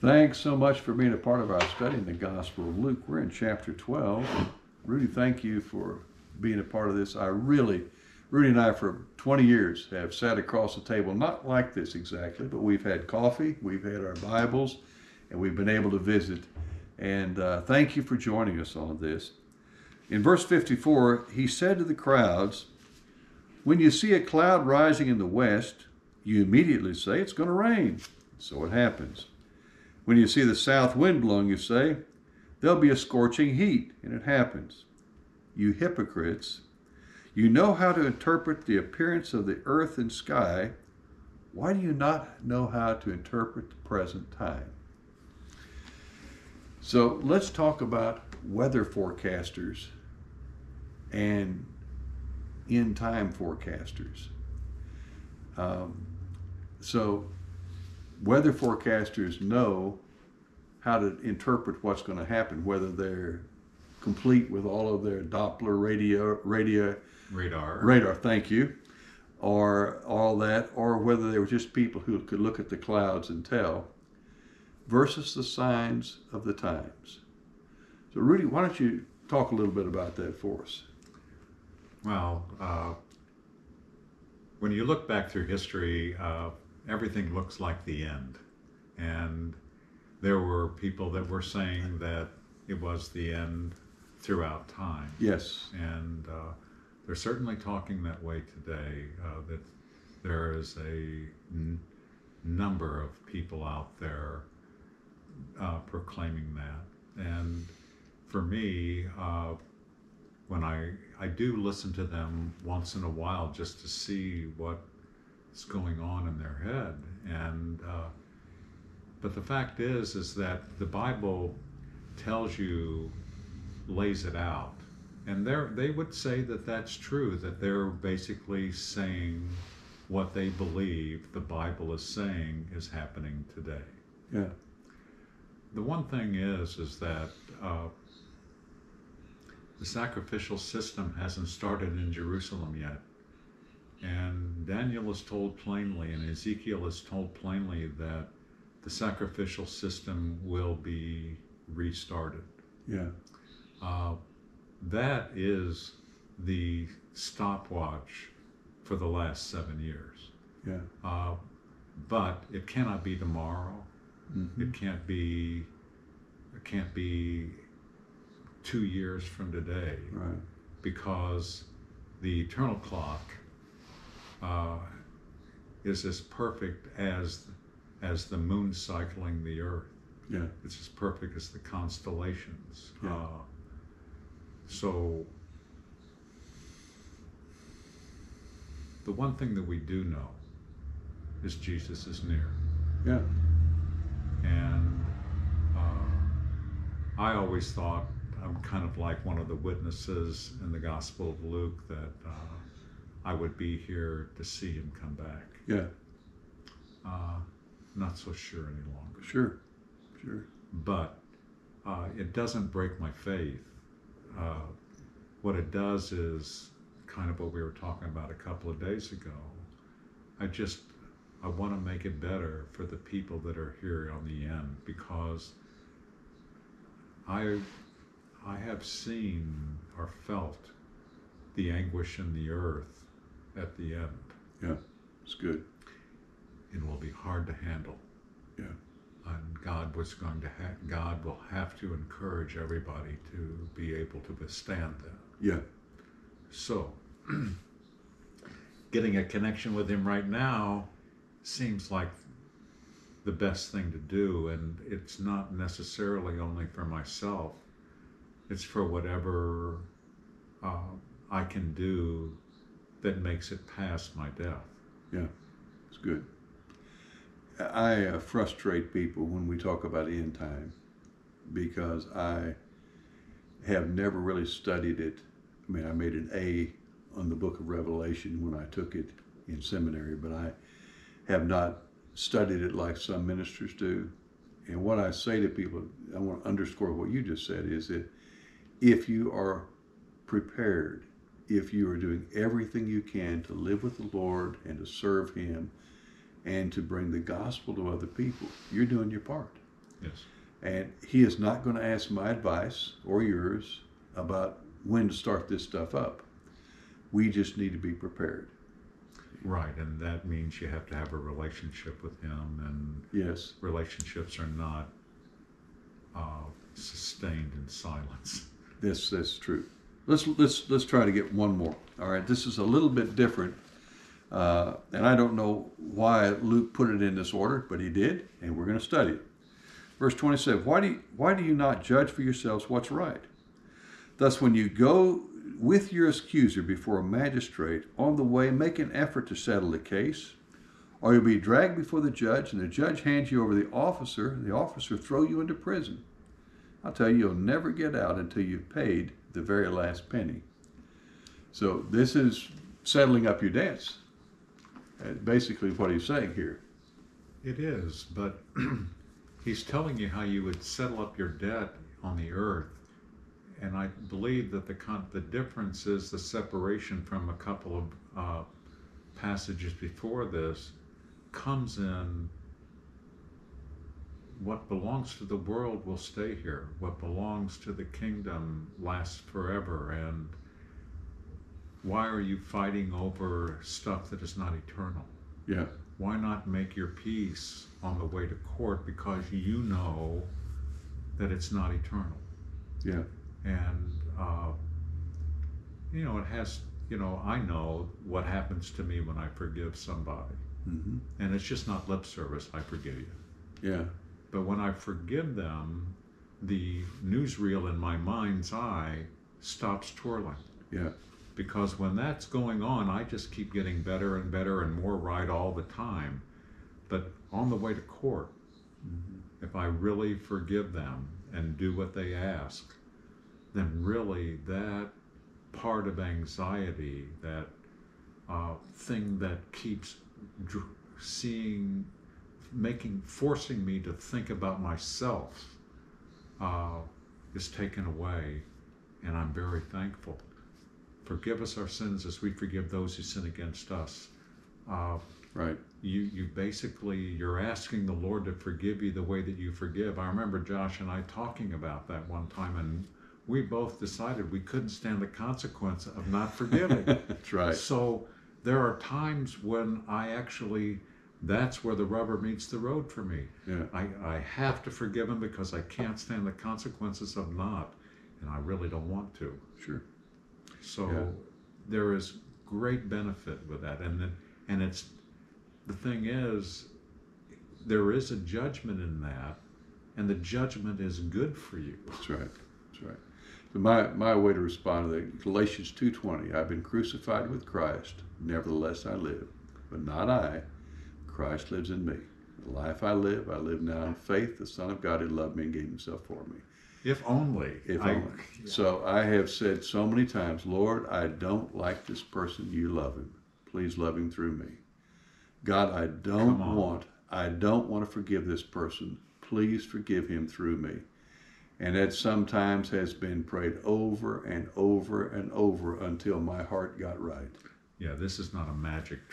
Thanks so much for being a part of our study in the Gospel of Luke. We're in chapter 12. Rudy, thank you for being a part of this. I really, Rudy and I, for 20 years, have sat across the table, not like this exactly, but we've had coffee, we've had our Bibles, and we've been able to visit. And uh, thank you for joining us on this. In verse 54, he said to the crowds, When you see a cloud rising in the west, you immediately say it's going to rain. So it happens. When you see the south wind blowing, you say, There'll be a scorching heat, and it happens. You hypocrites, you know how to interpret the appearance of the earth and sky. Why do you not know how to interpret the present time? So let's talk about weather forecasters and end time forecasters. Um, so weather forecasters know how to interpret what's going to happen, whether they're complete with all of their Doppler radio, radio radar, radar. Thank you, or all that, or whether they were just people who could look at the clouds and tell, versus the signs of the times. So, Rudy, why don't you talk a little bit about that for us? Well, uh, when you look back through history, uh, everything looks like the end. And there were people that were saying that it was the end throughout time. Yes. And uh, they're certainly talking that way today, uh, that there is a n- number of people out there uh, proclaiming that. And for me, uh, when I, I do listen to them once in a while just to see what what's going on in their head. And uh, but the fact is, is that the Bible tells you, lays it out, and they they would say that that's true. That they're basically saying what they believe the Bible is saying is happening today. Yeah. The one thing is, is that uh, the sacrificial system hasn't started in Jerusalem yet. And Daniel is told plainly, and Ezekiel is told plainly that the sacrificial system will be restarted. Yeah. Uh, that is the stopwatch for the last seven years. Yeah. Uh, but it cannot be tomorrow. Mm-hmm. It can't be. It can't be two years from today. Right. Because the eternal clock uh, is as perfect as as the moon cycling the earth. Yeah. It's as perfect as the constellations. Yeah. Uh, so the one thing that we do know is Jesus is near. Yeah. And uh, I always thought I'm kind of like one of the witnesses in the Gospel of Luke that uh, I would be here to see him come back. Yeah. Uh, not so sure any longer. Sure. Sure. But uh, it doesn't break my faith. Uh, what it does is kind of what we were talking about a couple of days ago. I just I want to make it better for the people that are here on the end because I I have seen or felt the anguish in the earth at the end. Yeah. It's good. It will be hard to handle. Yeah. And God was going to ha- God will have to encourage everybody to be able to withstand that. Yeah. So, getting a connection with Him right now seems like the best thing to do, and it's not necessarily only for myself. It's for whatever uh, I can do that makes it past my death. Yeah. It's good. I uh, frustrate people when we talk about end time because I have never really studied it. I mean, I made an A on the book of Revelation when I took it in seminary, but I have not studied it like some ministers do. And what I say to people, I want to underscore what you just said, is that if you are prepared, if you are doing everything you can to live with the Lord and to serve Him and to bring the gospel to other people, you're doing your part. Yes. And he is not going to ask my advice or yours about when to start this stuff up. We just need to be prepared. Right, and that means you have to have a relationship with him, and Yes. relationships are not uh, sustained in silence. This that's true. Let's let's let's try to get one more. All right, this is a little bit different, uh, and I don't know why Luke put it in this order, but he did, and we're going to study it. Verse twenty-seven. Why do you, why do you not judge for yourselves what's right? Thus, when you go with your accuser before a magistrate, on the way make an effort to settle the case, or you'll be dragged before the judge, and the judge hands you over the officer, and the officer throw you into prison. I'll tell you, you'll never get out until you've paid the very last penny. So this is settling up your debts. Uh, basically, what he's saying here. It is, but he's telling you how you would settle up your debt on the earth. And I believe that the con- the difference is the separation from a couple of uh, passages before this comes in what belongs to the world will stay here. What belongs to the kingdom lasts forever. And why are you fighting over stuff that is not eternal? Yeah, why not make your peace on the way to court because you know that it's not eternal yeah, and uh, you know it has you know i know what happens to me when i forgive somebody Mm-hmm. and it's just not lip service i forgive you yeah, but when i forgive them the newsreel in my mind's eye stops twirling. Yeah, because when that's going on, I just keep getting better and better and more right all the time. But on the way to court, if I really forgive them and do what they ask, then really that part of anxiety, that uh, thing that keeps dr- seeing, making, forcing me to think about myself, uh, is taken away, and I'm very thankful forgive us our sins as we forgive those who sin against us. Uh, right, you, you basically, you're asking the Lord to forgive you the way that you forgive. I remember Josh and I talking about that one time, and we both decided we couldn't stand the consequence of not forgiving. that's right. So there are times when I actually, that's where the rubber meets the road for me. Yeah, I, I have to forgive him because I can't stand the consequences of not, and I really don't want to. sure. So Yeah. there is great benefit with that, and then and it's the thing is there is a judgment in that, and the judgment is good for you. That's right. That's right. So my, my way to respond to that, Galatians 2.20, I've been crucified with Christ, nevertheless I live. But not I, Christ lives in me. The life I live, I live now in faith, the Son of God who loved me and gave himself for me. If only. If I- only. So I have said so many times, Lord, I don't like this person. You love him. Please love him through me. God, I don't want, I don't want to forgive this person. Please forgive him through me. And that sometimes has been prayed over and over and over until my heart got right. Yeah, this is not a magic